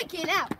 Freaking out.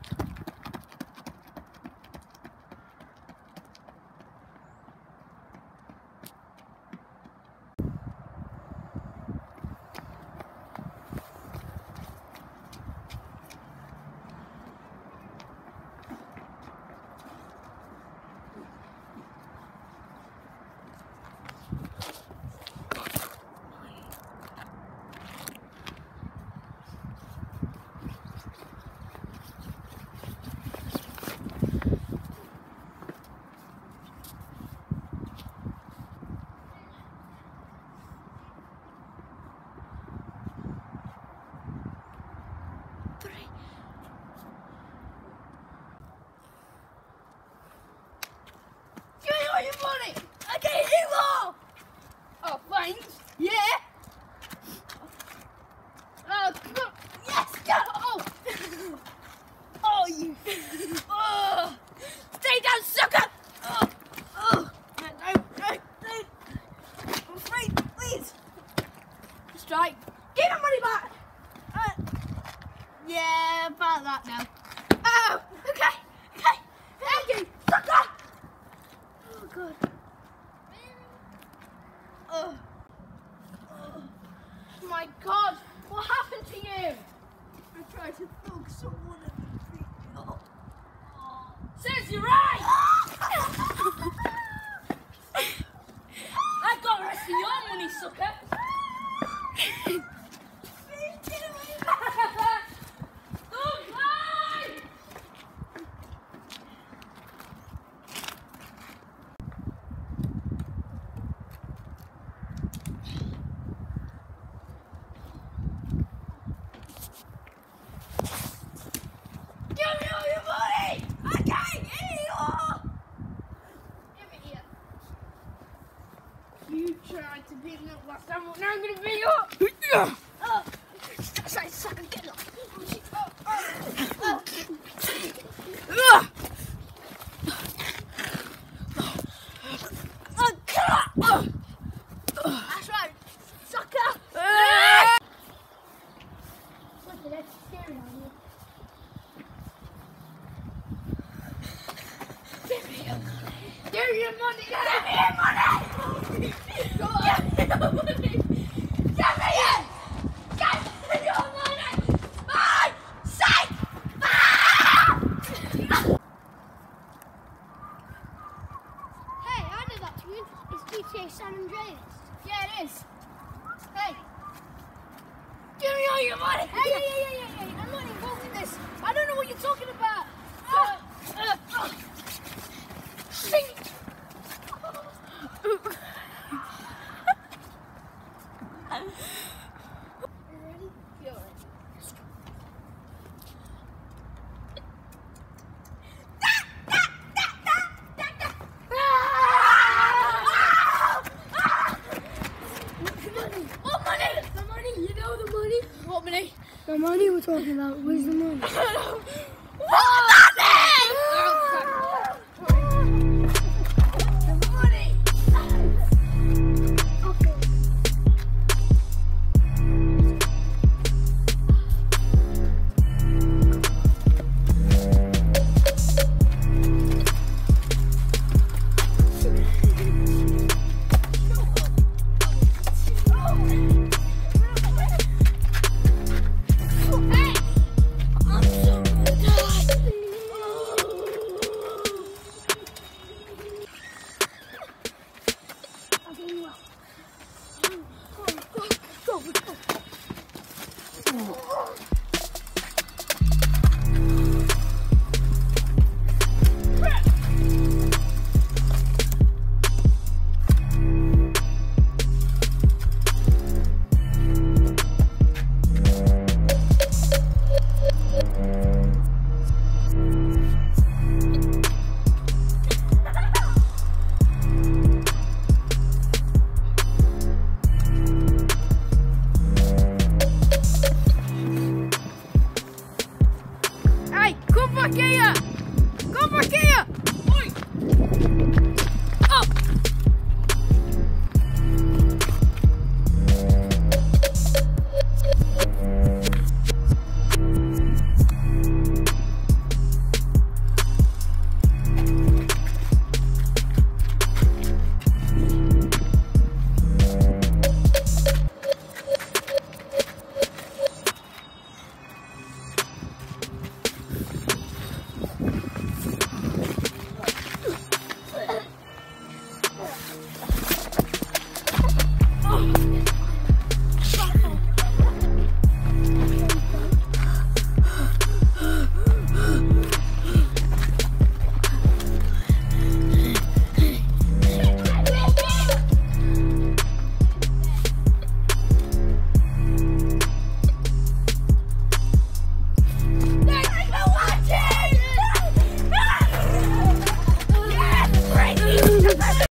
Three. Give me all your money. I gave you all. Oh, thanks. Yeah. Oh, come on. Yes, go. Oh. Oh, oh. Stay down, sucker. Oh. Oh. No, no, no. I'm afraid, please. Strike. Give my money back. Uh, yeah, about that now. Oh, okay, okay. Thank you, sucker. Oh, God. Oh. oh. My God, what happened to you? I tried to poke someone at the tree. Oh. Says you're right! I got the rest of your money, sucker! Don't cry! Give me all your money! I can't get it all! Give it here. You tried to beat me up last time, now I'm gonna beat up! Right, sucker! Look at that staring on you. Give me your money. Give me your money. Give me your money. Go on. Give me your money. Give me it. Give me your money. My sake. Hey, I know that tune. It's GTA San Andreas. Yeah, it is. Hey. Give me all your money. Hey, hey, hey, hey, hey, hey. I'm not involved in this. I don't know what you're talking about. The money we're talking about, where's the money?